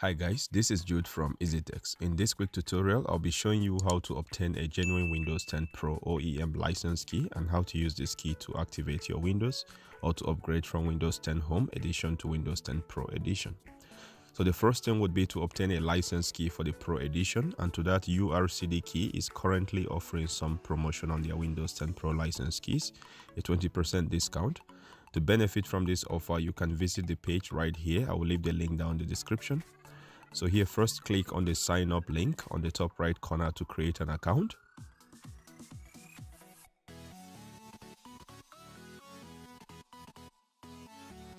Hi guys, this is Jude from EasyTechs. In this quick tutorial, I'll be showing you how to obtain a genuine Windows 10 Pro OEM license key and how to use this key to activate your Windows or to upgrade from Windows 10 Home Edition to Windows 10 Pro Edition. So the first thing would be to obtain a license key for the Pro Edition and to that URCD key is currently offering some promotion on their Windows 10 Pro license keys, a 20% discount. To benefit from this offer, you can visit the page right here. I will leave the link down in the description. So here first click on the sign up link on the top right corner to create an account.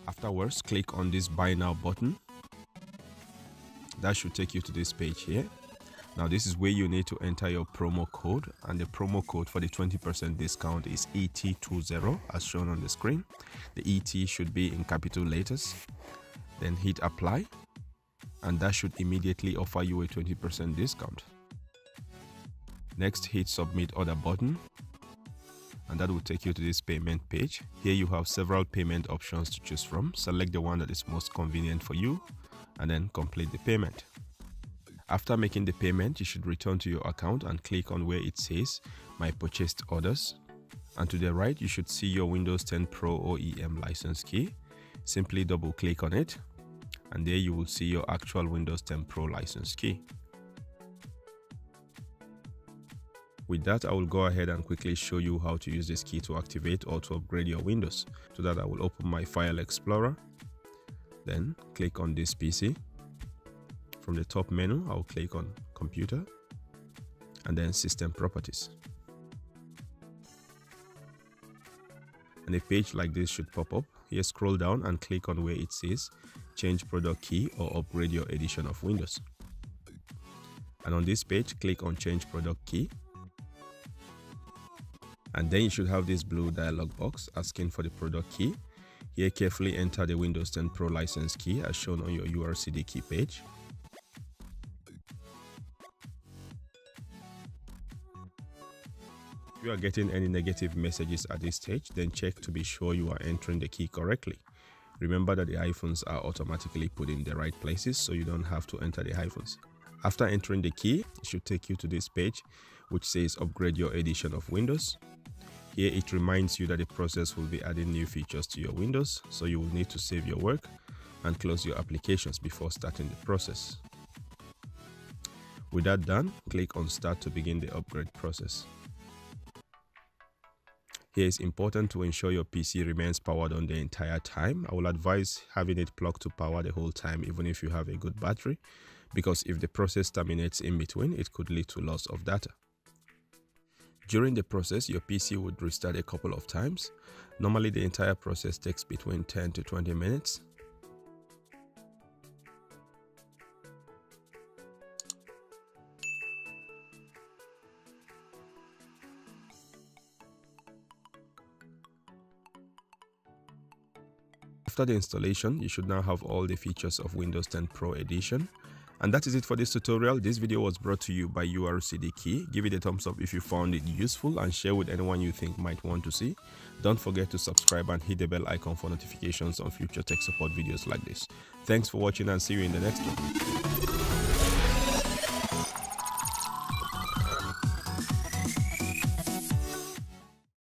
Afterwards, click on this buy now button. That should take you to this page here. Now this is where you need to enter your promo code and the promo code for the 20% discount is ET20 as shown on the screen. The ET should be in capital letters. Then hit apply and that should immediately offer you a 20% discount. Next hit submit order button and that will take you to this payment page. Here you have several payment options to choose from. Select the one that is most convenient for you and then complete the payment. After making the payment, you should return to your account and click on where it says My Purchased Orders. And to the right, you should see your Windows 10 Pro OEM license key. Simply double click on it and there you will see your actual Windows 10 Pro license key. With that, I will go ahead and quickly show you how to use this key to activate or to upgrade your Windows. To that, I will open my File Explorer, then click on this PC. From the top menu, I'll click on Computer, and then System Properties. And a page like this should pop up. Here, scroll down and click on where it says change product key or upgrade your edition of Windows. And on this page, click on change product key. And then you should have this blue dialog box asking for the product key. Here, carefully enter the Windows 10 Pro license key as shown on your URCD key page. If you are getting any negative messages at this stage, then check to be sure you are entering the key correctly. Remember that the hyphens are automatically put in the right places so you don't have to enter the hyphens. After entering the key, it should take you to this page which says upgrade your edition of Windows. Here it reminds you that the process will be adding new features to your Windows so you will need to save your work and close your applications before starting the process. With that done, click on start to begin the upgrade process. Here it's important to ensure your PC remains powered on the entire time. I will advise having it plugged to power the whole time even if you have a good battery because if the process terminates in between, it could lead to loss of data. During the process, your PC would restart a couple of times. Normally the entire process takes between 10 to 20 minutes After the installation, you should now have all the features of Windows 10 Pro Edition. And that is it for this tutorial. This video was brought to you by URCD Key. Give it a thumbs up if you found it useful and share with anyone you think might want to see. Don't forget to subscribe and hit the bell icon for notifications on future tech support videos like this. Thanks for watching and see you in the next one.